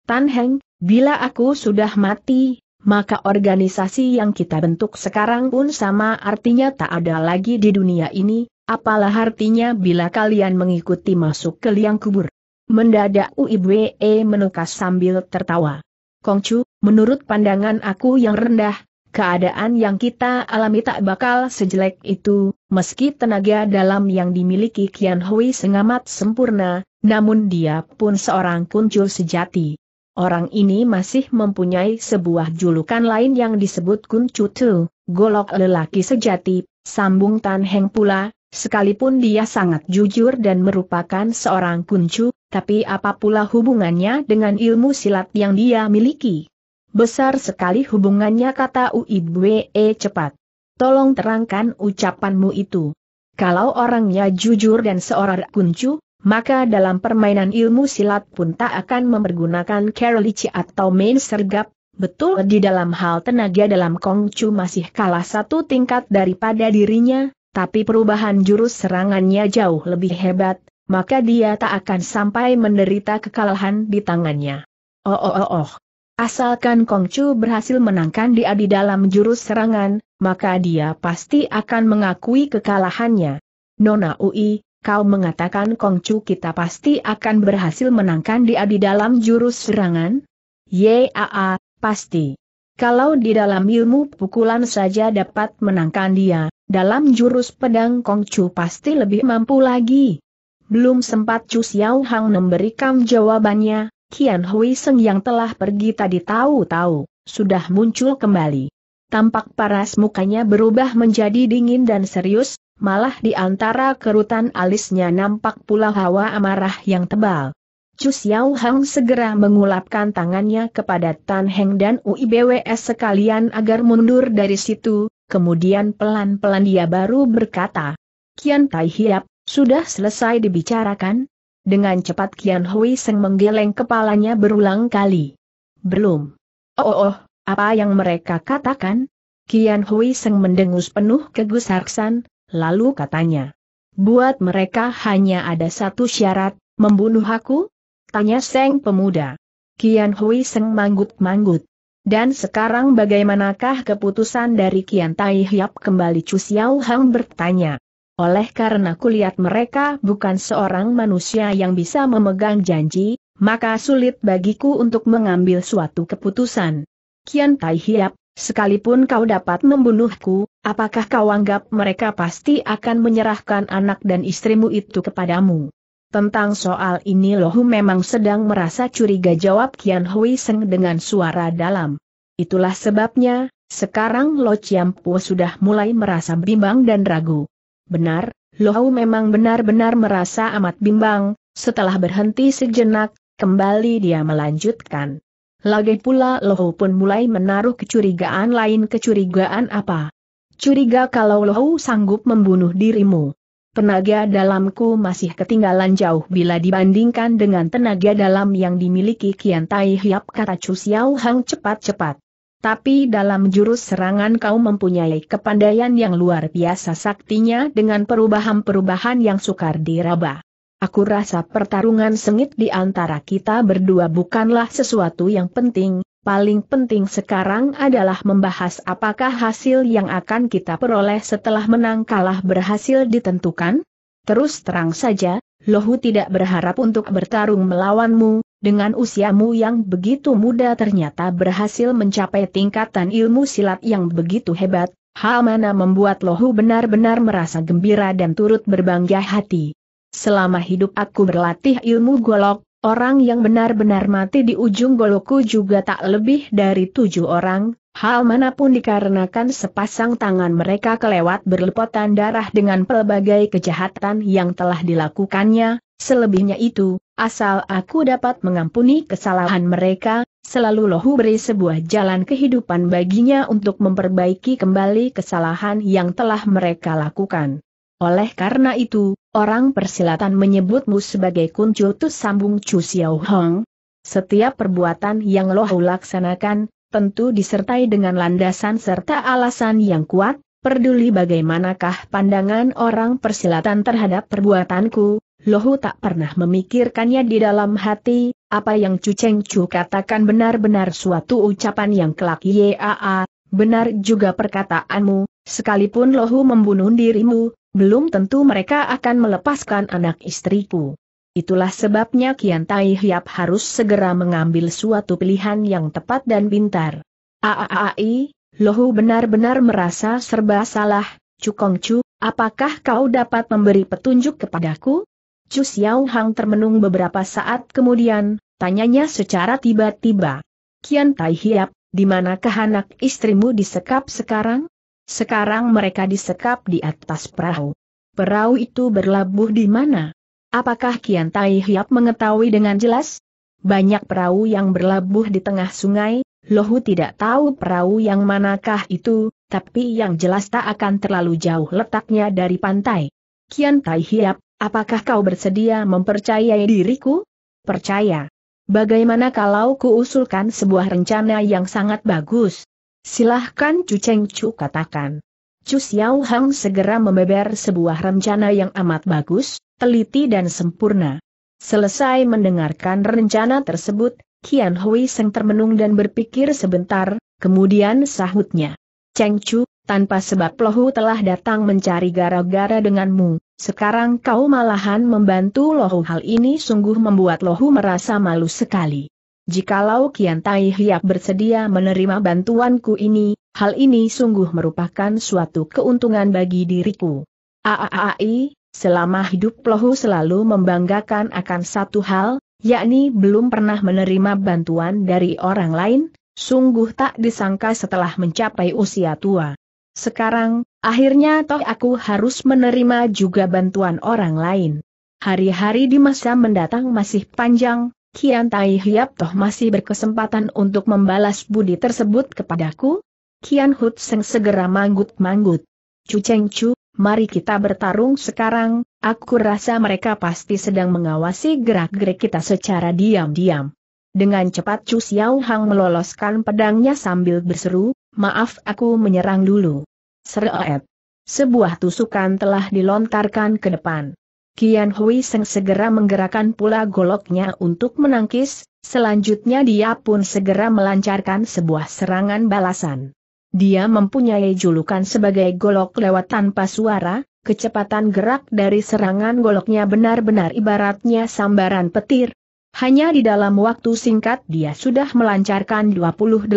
Tan Heng, bila aku sudah mati, maka organisasi yang kita bentuk sekarang pun sama artinya tak ada lagi di dunia ini, apalah artinya bila kalian mengikuti masuk ke liang kubur. Mendadak UIBE menukas sambil tertawa. Kongcu, menurut pandangan aku yang rendah, keadaan yang kita alami tak bakal sejelek itu, meski tenaga dalam yang dimiliki Kian Hui sengamat sempurna, namun dia pun seorang kuncul sejati. Orang ini masih mempunyai sebuah julukan lain yang disebut Kun Cutu, golok lelaki sejati, sambung Tan Heng pula, sekalipun dia sangat jujur dan merupakan seorang kuncu, tapi apa pula hubungannya dengan ilmu silat yang dia miliki? Besar sekali hubungannya kata Ui Bwe cepat. Tolong terangkan ucapanmu itu. Kalau orangnya jujur dan seorang kuncu, maka dalam permainan ilmu silat pun tak akan mempergunakan Kerlici atau main sergap, betul di dalam hal tenaga dalam Kongcu masih kalah satu tingkat daripada dirinya, tapi perubahan jurus serangannya jauh lebih hebat, maka dia tak akan sampai menderita kekalahan di tangannya. Oh oh oh oh. Asalkan Kongcu berhasil menangkan dia di dalam jurus serangan, maka dia pasti akan mengakui kekalahannya. Nona Ui, kau mengatakan Kongcu kita pasti akan berhasil menangkan dia di dalam jurus serangan? Yaa, pasti. Kalau di dalam ilmu pukulan saja dapat menangkan dia, dalam jurus pedang Kongcu pasti lebih mampu lagi. Belum sempat Chu Xiao Hang memberikan jawabannya, Kian Hui Seng yang telah pergi tadi tahu-tahu, sudah muncul kembali. Tampak paras mukanya berubah menjadi dingin dan serius, malah di antara kerutan alisnya nampak pula hawa amarah yang tebal. Chu Xiao Hang segera mengulapkan tangannya kepada Tan Heng dan UIBWS sekalian agar mundur dari situ, kemudian pelan-pelan dia baru berkata, Kian Tai Hiap, sudah selesai dibicarakan? Dengan cepat Kian Hui Seng menggeleng kepalanya berulang kali. Belum. Oh, oh, oh, apa yang mereka katakan? Kian Hui Seng mendengus penuh kegusarsan, lalu katanya. Buat mereka hanya ada satu syarat, membunuh aku? Tanya Seng pemuda. Kian Hui Seng manggut-manggut. Dan sekarang bagaimanakah keputusan dari Kian Tai Hiap kembali Chu Xiao Hang bertanya. Oleh karena kulihat mereka bukan seorang manusia yang bisa memegang janji, maka sulit bagiku untuk mengambil suatu keputusan. Kian Tai Hiap, Sekalipun kau dapat membunuhku, apakah kau anggap mereka pasti akan menyerahkan anak dan istrimu itu kepadamu? Tentang soal ini Lohu memang sedang merasa curiga jawab Kian Hui Seng dengan suara dalam. Itulah sebabnya, sekarang Lo Chiampu sudah mulai merasa bimbang dan ragu. Benar, Lohu memang benar-benar merasa amat bimbang, setelah berhenti sejenak, kembali dia melanjutkan. Lagi pula Lohu pun mulai menaruh kecurigaan lain kecurigaan apa? Curiga kalau Lohu sanggup membunuh dirimu. Tenaga dalamku masih ketinggalan jauh bila dibandingkan dengan tenaga dalam yang dimiliki Kian Tai Hiap kata Chu Xiao Hang cepat-cepat. Tapi dalam jurus serangan kau mempunyai kepandaian yang luar biasa saktinya dengan perubahan-perubahan yang sukar diraba. Aku rasa pertarungan sengit di antara kita berdua bukanlah sesuatu yang penting, paling penting sekarang adalah membahas apakah hasil yang akan kita peroleh setelah menang kalah berhasil ditentukan? Terus terang saja, Lohu tidak berharap untuk bertarung melawanmu, dengan usiamu yang begitu muda ternyata berhasil mencapai tingkatan ilmu silat yang begitu hebat, hal mana membuat Lohu benar-benar merasa gembira dan turut berbangga hati. Selama hidup aku berlatih ilmu golok, Orang yang benar-benar mati di ujung golokku juga tak lebih dari tujuh orang, hal mana pun dikarenakan sepasang tangan mereka kelewat berlepotan darah dengan pelbagai kejahatan yang telah dilakukannya, selebihnya itu, asal aku dapat mengampuni kesalahan mereka, selalu lohu beri sebuah jalan kehidupan baginya untuk memperbaiki kembali kesalahan yang telah mereka lakukan. Oleh karena itu, orang persilatan menyebutmu sebagai kuncutus sambung Chu Xiao Hong. Setiap perbuatan yang lo laksanakan, tentu disertai dengan landasan serta alasan yang kuat, peduli bagaimanakah pandangan orang persilatan terhadap perbuatanku, Lohu tak pernah memikirkannya di dalam hati, apa yang Chu Cheng Chu katakan benar-benar suatu ucapan yang kelak yaa, benar juga perkataanmu, sekalipun Lohu membunuh dirimu, belum tentu mereka akan melepaskan anak istriku. Itulah sebabnya Kian Tai Hiap harus segera mengambil suatu pilihan yang tepat dan pintar. Aaai, Lohu benar-benar merasa serba salah, Cukong Cu, apakah kau dapat memberi petunjuk kepadaku? Cu Xiao Hang termenung beberapa saat kemudian, tanyanya secara tiba-tiba. Kian Tai Hiap, di manakah anak istrimu disekap sekarang? Sekarang mereka disekap di atas perahu. Perahu itu berlabuh di mana? Apakah Kian Tai Hiap mengetahui dengan jelas? Banyak perahu yang berlabuh di tengah sungai, Lohu tidak tahu perahu yang manakah itu, tapi yang jelas tak akan terlalu jauh letaknya dari pantai. Kian Tai Hiap, apakah kau bersedia mempercayai diriku? Percaya. Bagaimana kalau kuusulkan sebuah rencana yang sangat bagus? Silahkan Cu Cheng Chu katakan. Chu Xiao Hang segera membeber sebuah rencana yang amat bagus, teliti dan sempurna. Selesai mendengarkan rencana tersebut, Kian Hui Seng termenung dan berpikir sebentar, kemudian sahutnya. Cheng Chu, tanpa sebab Lohu telah datang mencari gara-gara denganmu, sekarang kau malahan membantu Lohu hal ini sungguh membuat Lohu merasa malu sekali. Jikalau Kian Tai Hiap bersedia menerima bantuanku ini, hal ini sungguh merupakan suatu keuntungan bagi diriku. Aaai, selama hidup Lohu selalu membanggakan akan satu hal, yakni belum pernah menerima bantuan dari orang lain, sungguh tak disangka setelah mencapai usia tua. Sekarang, akhirnya toh aku harus menerima juga bantuan orang lain. Hari-hari di masa mendatang masih panjang, Kian Tai Hiap toh masih berkesempatan untuk membalas budi tersebut kepadaku? Kian Hut Seng segera manggut-manggut. Cu Cheng Chu, mari kita bertarung sekarang, aku rasa mereka pasti sedang mengawasi gerak-gerik kita secara diam-diam. Dengan cepat Chu Xiao Hang meloloskan pedangnya sambil berseru, maaf aku menyerang dulu. Seret. Sebuah tusukan telah dilontarkan ke depan. Kian Hui Seng segera menggerakkan pula goloknya untuk menangkis, selanjutnya dia pun segera melancarkan sebuah serangan balasan. Dia mempunyai julukan sebagai golok lewat tanpa suara, kecepatan gerak dari serangan goloknya benar-benar ibaratnya sambaran petir. Hanya di dalam waktu singkat dia sudah melancarkan 28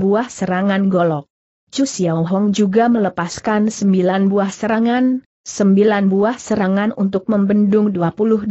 buah serangan golok. Chu Xiao Hong juga melepaskan 9 buah serangan, Sembilan buah serangan untuk membendung 28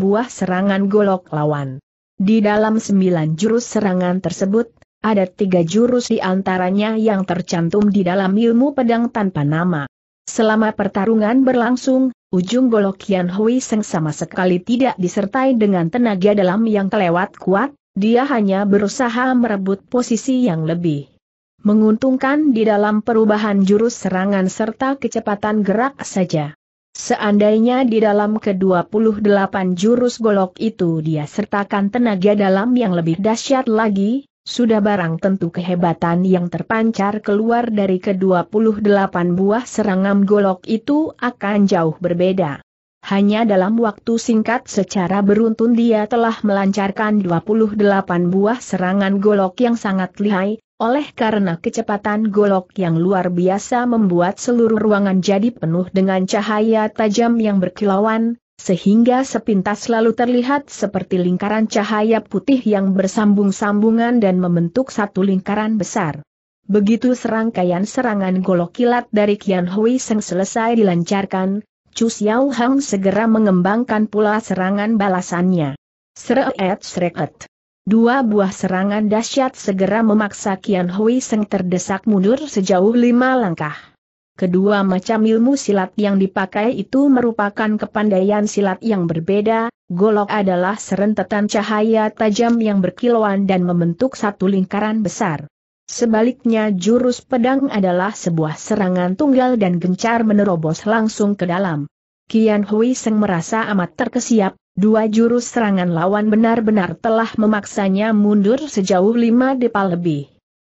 buah serangan golok lawan. Di dalam sembilan jurus serangan tersebut, ada tiga jurus di antaranya yang tercantum di dalam ilmu pedang tanpa nama. Selama pertarungan berlangsung, ujung golok Kian Hui Seng sama sekali tidak disertai dengan tenaga dalam yang kelewat kuat, dia hanya berusaha merebut posisi yang lebih menguntungkan di dalam perubahan jurus serangan serta kecepatan gerak saja. Seandainya di dalam ke-28 jurus golok itu dia sertakan tenaga dalam yang lebih dahsyat lagi, sudah barang tentu kehebatan yang terpancar keluar dari ke-28 buah serangan golok itu akan jauh berbeda. Hanya dalam waktu singkat secara beruntun dia telah melancarkan 28 buah serangan golok yang sangat lihai, oleh karena kecepatan golok yang luar biasa membuat seluruh ruangan jadi penuh dengan cahaya tajam yang berkilauan, sehingga sepintas lalu terlihat seperti lingkaran cahaya putih yang bersambung-sambungan dan membentuk satu lingkaran besar. Begitu serangkaian serangan golok kilat dari Kian Hui Seng selesai dilancarkan, Chu Xiao Hang segera mengembangkan pula serangan balasannya. Seret-seret. Dua buah serangan dahsyat segera memaksa Kian Hui Seng terdesak mundur sejauh lima langkah. Kedua macam ilmu silat yang dipakai itu merupakan kepandaian silat yang berbeda, golok adalah serentetan cahaya tajam yang berkilauan dan membentuk satu lingkaran besar. Sebaliknya jurus pedang adalah sebuah serangan tunggal dan gencar menerobos langsung ke dalam. Kian Hui Seng merasa amat terkesiap, dua jurus serangan lawan benar-benar telah memaksanya mundur sejauh lima depa lebih.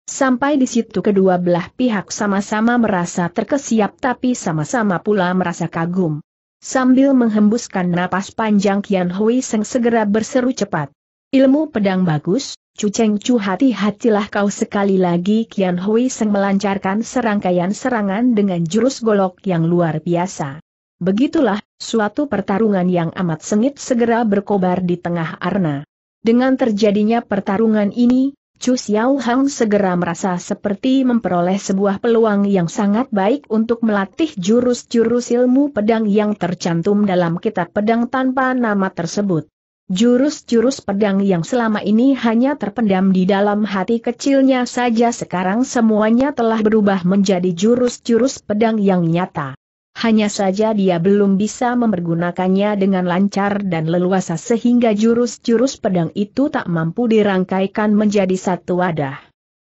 Sampai di situ kedua belah pihak sama-sama merasa terkesiap tapi sama-sama pula merasa kagum. Sambil menghembuskan napas panjang Kian Hui Seng segera berseru cepat. Ilmu pedang bagus, Cuceng Cu hati-hatilah kau sekali lagi Kian Hui Seng melancarkan serangkaian serangan dengan jurus golok yang luar biasa. Begitulah, suatu pertarungan yang amat sengit segera berkobar di tengah arna. Dengan terjadinya pertarungan ini, Chu Xiao Hang segera merasa seperti memperoleh sebuah peluang yang sangat baik untuk melatih jurus-jurus ilmu pedang yang tercantum dalam kitab pedang tanpa nama tersebut. Jurus-jurus pedang yang selama ini hanya terpendam di dalam hati kecilnya saja sekarang semuanya telah berubah menjadi jurus-jurus pedang yang nyata hanya saja dia belum bisa mempergunakannya dengan lancar dan leluasa sehingga jurus-jurus pedang itu tak mampu dirangkaikan menjadi satu wadah.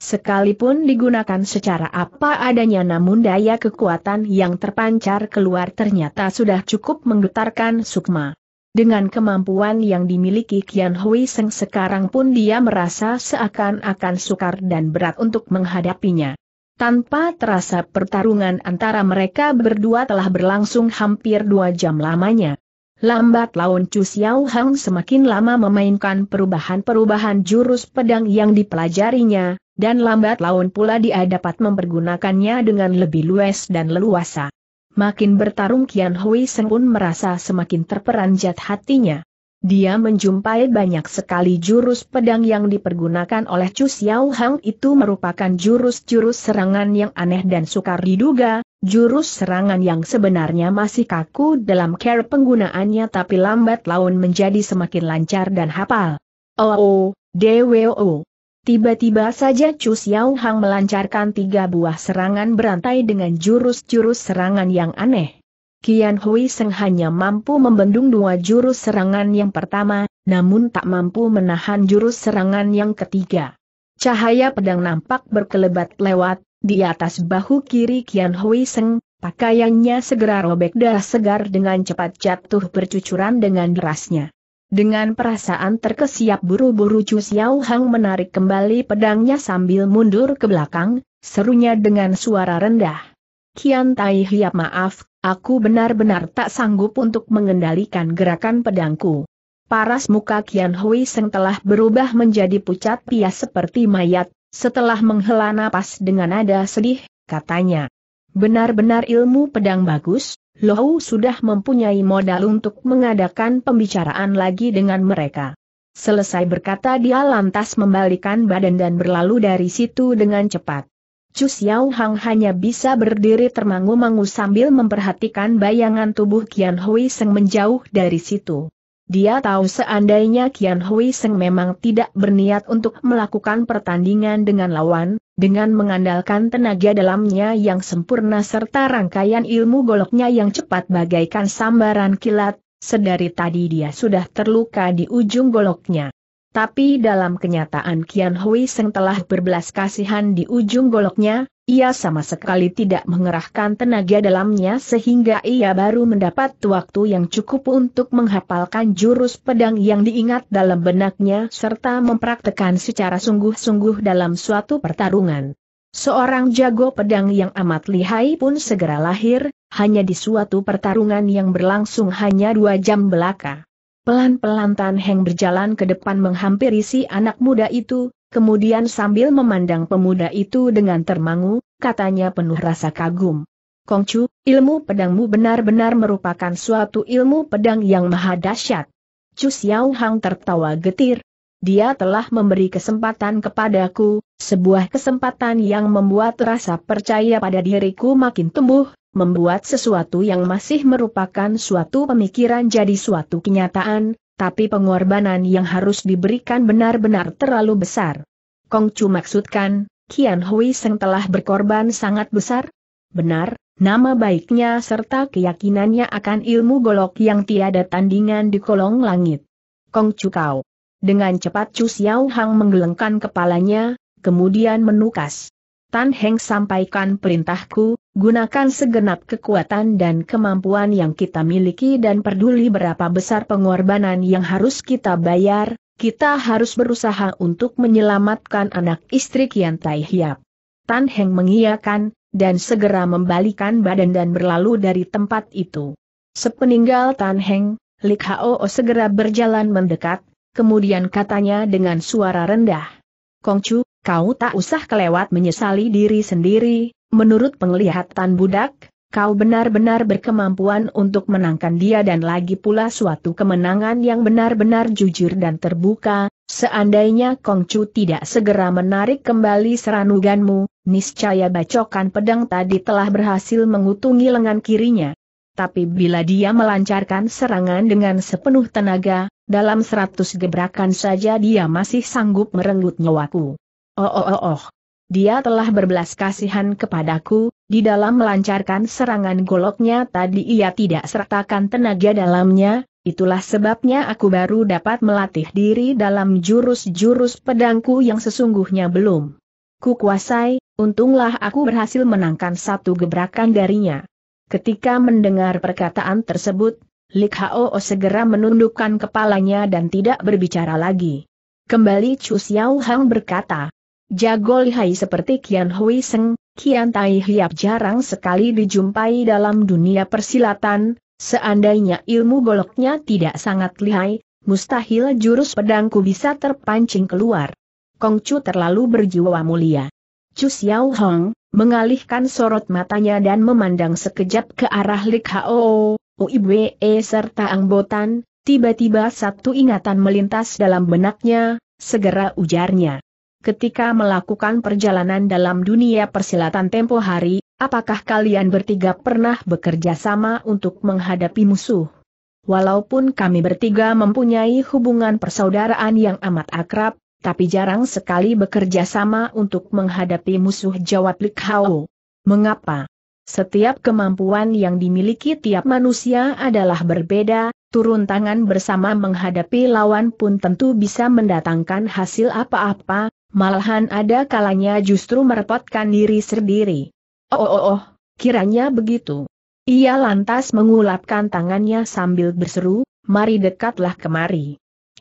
Sekalipun digunakan secara apa adanya namun daya kekuatan yang terpancar keluar ternyata sudah cukup menggetarkan Sukma. Dengan kemampuan yang dimiliki Kian Hui Seng sekarang pun dia merasa seakan-akan sukar dan berat untuk menghadapinya. Tanpa terasa pertarungan antara mereka berdua telah berlangsung hampir dua jam lamanya. Lambat laun Chu Xiao Hang semakin lama memainkan perubahan-perubahan jurus pedang yang dipelajarinya, dan lambat laun pula dia dapat mempergunakannya dengan lebih luas dan leluasa. Makin bertarung Kian Hui Seng pun merasa semakin terperanjat hatinya. Dia menjumpai banyak sekali jurus pedang yang dipergunakan oleh Chu Xiao Hang itu merupakan jurus-jurus serangan yang aneh dan sukar diduga, jurus serangan yang sebenarnya masih kaku dalam cara penggunaannya tapi lambat laun menjadi semakin lancar dan hafal. Oh, oh DWO. Tiba-tiba saja Chu Xiao Hang melancarkan tiga buah serangan berantai dengan jurus-jurus serangan yang aneh. Kian Hui Seng hanya mampu membendung dua jurus serangan yang pertama, namun tak mampu menahan jurus serangan yang ketiga. Cahaya pedang nampak berkelebat lewat, di atas bahu kiri Kian Hui Seng, pakaiannya segera robek darah segar dengan cepat jatuh bercucuran dengan derasnya. Dengan perasaan terkesiap buru-buru Chu Xiao Hang menarik kembali pedangnya sambil mundur ke belakang, serunya dengan suara rendah. Kian Tai Hiap maaf, Aku benar-benar tak sanggup untuk mengendalikan gerakan pedangku. Paras muka Kian Hui Seng telah berubah menjadi pucat pias seperti mayat, setelah menghela napas dengan nada sedih, katanya. Benar-benar ilmu pedang bagus, Lohu sudah mempunyai modal untuk mengadakan pembicaraan lagi dengan mereka. Selesai berkata dia lantas membalikan badan dan berlalu dari situ dengan cepat. Chu Xiao Hang hanya bisa berdiri termangu-mangu sambil memperhatikan bayangan tubuh Kian Hui Seng menjauh dari situ. Dia tahu seandainya Kian Hui Seng memang tidak berniat untuk melakukan pertandingan dengan lawan, dengan mengandalkan tenaga dalamnya yang sempurna serta rangkaian ilmu goloknya yang cepat bagaikan sambaran kilat, sedari tadi dia sudah terluka di ujung goloknya. Tapi dalam kenyataan Kian Hui Seng telah berbelas kasihan di ujung goloknya, ia sama sekali tidak mengerahkan tenaga dalamnya sehingga ia baru mendapat waktu yang cukup untuk menghafalkan jurus pedang yang diingat dalam benaknya serta mempraktekan secara sungguh-sungguh dalam suatu pertarungan. Seorang jago pedang yang amat lihai pun segera lahir, hanya di suatu pertarungan yang berlangsung hanya dua jam belaka. Pelan-pelan Tan Heng berjalan ke depan menghampiri si anak muda itu, Kemudian sambil memandang pemuda itu dengan termangu, katanya penuh rasa kagum. Kongcu, ilmu pedangmu benar-benar merupakan suatu ilmu pedang yang maha dahsyat. Chu Xiao Hang tertawa getir. Dia telah memberi kesempatan kepadaku, sebuah kesempatan yang membuat rasa percaya pada diriku makin tumbuh, membuat sesuatu yang masih merupakan suatu pemikiran jadi suatu kenyataan, tapi pengorbanan yang harus diberikan benar-benar terlalu besar. Kong Chu maksudkan, Kian Hui Seng telah berkorban sangat besar? Benar, nama baiknya serta keyakinannya akan ilmu golok yang tiada tandingan di kolong langit. Kong Chu kau. Dengan cepat Chu Xiao Hang menggelengkan kepalanya, kemudian menukas. Tan Heng sampaikan perintahku, gunakan segenap kekuatan dan kemampuan yang kita miliki dan peduli berapa besar pengorbanan yang harus kita bayar, kita harus berusaha untuk menyelamatkan anak istri Kian Tai Hiap. Tan Heng mengiyakan, dan segera membalikan badan dan berlalu dari tempat itu. Sepeninggal Tan Heng, Lik Hao segera berjalan mendekat, kemudian katanya dengan suara rendah. Kongcu, kau tak usah kelewat menyesali diri sendiri, menurut penglihatan budak, kau benar-benar berkemampuan untuk menangkan dia dan lagi pula suatu kemenangan yang benar-benar jujur dan terbuka, seandainya Kongcu tidak segera menarik kembali seranuganmu, niscaya bacokan pedang tadi telah berhasil mengutungi lengan kirinya. Tapi bila dia melancarkan serangan dengan sepenuh tenaga, dalam seratus gebrakan saja dia masih sanggup merenggut nyawaku. Oh oh oh oh. Dia telah berbelas kasihan kepadaku, di dalam melancarkan serangan goloknya tadi ia tidak sertakan tenaga dalamnya, itulah sebabnya aku baru dapat melatih diri dalam jurus-jurus pedangku yang sesungguhnya belum. Ku kuasai, untunglah aku berhasil menangkan satu gebrakan darinya. Ketika mendengar perkataan tersebut, Lik Hao segera menundukkan kepalanya dan tidak berbicara lagi. Kembali Chu Xiao Hang berkata, Jago lihai seperti Kian Hui Seng, Kian Tai Hiap jarang sekali dijumpai dalam dunia persilatan, seandainya ilmu goloknya tidak sangat lihai, mustahil jurus pedangku bisa terpancing keluar. Kong Chu terlalu berjiwa mulia. Chu Xiao Hong, mengalihkan sorot matanya dan memandang sekejap ke arah Lik Hao, Uibe serta Angbotan, tiba-tiba satu ingatan melintas dalam benaknya, segera ujarnya. Ketika melakukan perjalanan dalam dunia persilatan tempo hari, apakah kalian bertiga pernah bekerja sama untuk menghadapi musuh? Walaupun kami bertiga mempunyai hubungan persaudaraan yang amat akrab, tapi jarang sekali bekerja sama untuk menghadapi musuh jawab Lik Hao. Mengapa? Setiap kemampuan yang dimiliki tiap manusia adalah berbeda, turun tangan bersama menghadapi lawan pun tentu bisa mendatangkan hasil apa-apa, malahan ada kalanya justru merepotkan diri sendiri. Oh oh oh, kiranya begitu. Ia lantas mengulapkan tangannya sambil berseru, mari dekatlah kemari.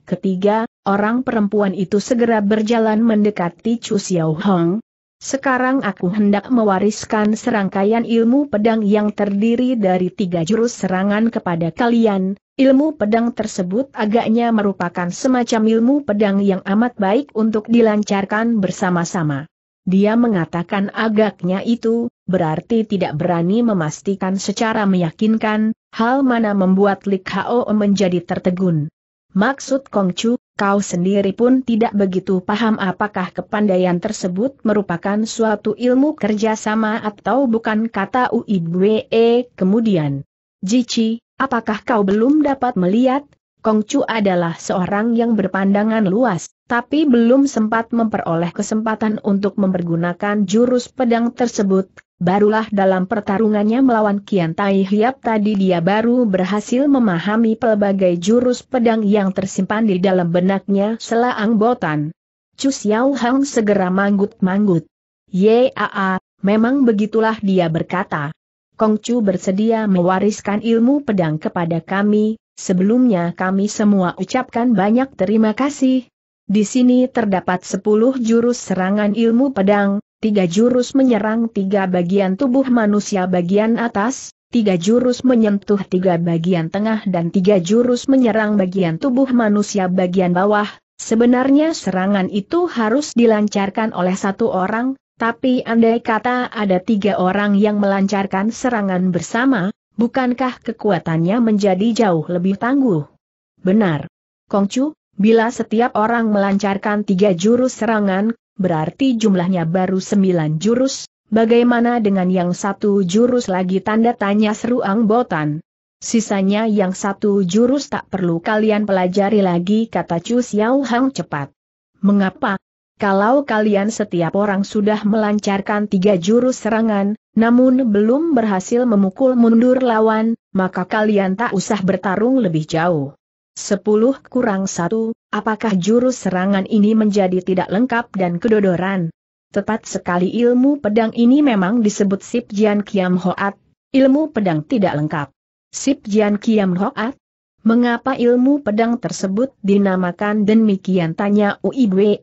Ketiga, orang perempuan itu segera berjalan mendekati Chu Xiao Hong. Sekarang aku hendak mewariskan serangkaian ilmu pedang yang terdiri dari tiga jurus serangan kepada kalian, Ilmu pedang tersebut agaknya merupakan semacam ilmu pedang yang amat baik untuk dilancarkan bersama-sama. Dia mengatakan agaknya itu, berarti tidak berani memastikan secara meyakinkan, hal mana membuat Lik Hao menjadi tertegun. Maksud Kongcu, kau sendiri pun tidak begitu paham apakah kepandaian tersebut merupakan suatu ilmu kerjasama atau bukan kata Uibwe kemudian. Jici, Apakah kau belum dapat melihat? Kongcu adalah seorang yang berpandangan luas, tapi belum sempat memperoleh kesempatan untuk mempergunakan jurus pedang tersebut, barulah dalam pertarungannya melawan Kian Tai Hiap tadi dia baru berhasil memahami pelbagai jurus pedang yang tersimpan di dalam benaknya selaang botan. Chu Xiao Hang segera manggut-manggut. Yaa, memang begitulah dia berkata. Kong Chu bersedia mewariskan ilmu pedang kepada kami, sebelumnya kami semua ucapkan banyak terima kasih, di sini terdapat sepuluh jurus serangan ilmu pedang, tiga jurus menyerang tiga bagian tubuh manusia bagian atas, tiga jurus menyentuh tiga bagian tengah dan tiga jurus menyerang bagian tubuh manusia bagian bawah. Sebenarnya serangan itu harus dilancarkan oleh satu orang, tapi andai kata ada tiga orang yang melancarkan serangan bersama, bukankah kekuatannya menjadi jauh lebih tangguh? Benar. Kongcu, Bila setiap orang melancarkan tiga jurus serangan, berarti jumlahnya baru sembilan jurus, bagaimana dengan yang satu jurus lagi tanda tanya seruang botan. Sisanya yang satu jurus tak perlu kalian pelajari lagi kata Chu Xiao Hang cepat. Mengapa? Kalau kalian setiap orang sudah melancarkan tiga jurus serangan, namun belum berhasil memukul mundur lawan, maka kalian tak usah bertarung lebih jauh. Sepuluh kurang satu, apakah jurus serangan ini menjadi tidak lengkap dan kedodoran? Tepat sekali ilmu pedang ini memang disebut Sip Jian Kiam Hoat, ilmu pedang tidak lengkap. Sip Jian Kiam Hoat? Mengapa ilmu pedang tersebut dinamakan demikian tanya Ui Bwe?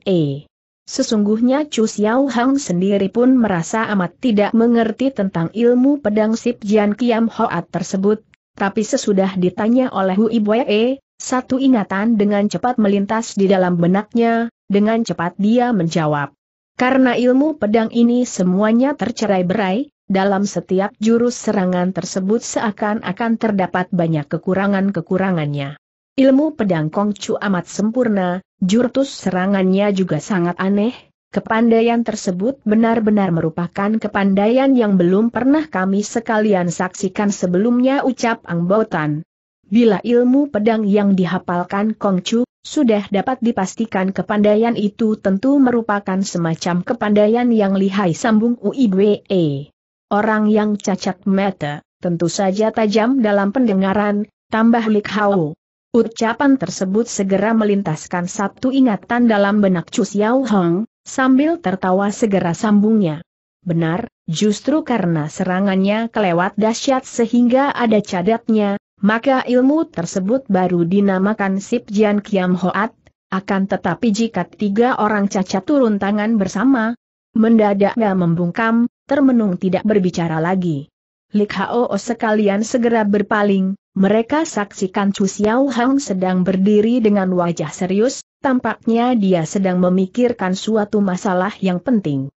Sesungguhnya Chu Xiao Hang sendiri pun merasa amat tidak mengerti tentang ilmu pedang Sip Jian Kiam Hoat tersebut, tapi sesudah ditanya oleh Hui Bwe, satu ingatan dengan cepat melintas di dalam benaknya, dengan cepat dia menjawab. Karena ilmu pedang ini semuanya tercerai-berai, dalam setiap jurus serangan tersebut seakan-akan terdapat banyak kekurangan-kekurangannya. Ilmu pedang Kongcu amat sempurna, jurus serangannya juga sangat aneh, kepandaian tersebut benar-benar merupakan kepandaian yang belum pernah kami sekalian saksikan sebelumnya ucap Angbotan. Bila ilmu pedang yang dihafalkan Kongcu, sudah dapat dipastikan kepandaian itu tentu merupakan semacam kepandaian yang lihai sambung UIBE. Orang yang cacat mata, tentu saja tajam dalam pendengaran, tambah Lik Hao. Ucapan tersebut segera melintaskan satu ingatan dalam benak Chu Xiao Hong, sambil tertawa segera sambungnya. Benar, justru karena serangannya kelewat dahsyat sehingga ada cadatnya, maka ilmu tersebut baru dinamakan Sip Jian Kiam Hoat, akan tetapi jika tiga orang cacat turun tangan bersama, mendadak gak membungkam, termenung tidak berbicara lagi. Lik Hao sekalian segera berpaling, mereka saksikan Chu Xiao Hang sedang berdiri dengan wajah serius, tampaknya dia sedang memikirkan suatu masalah yang penting.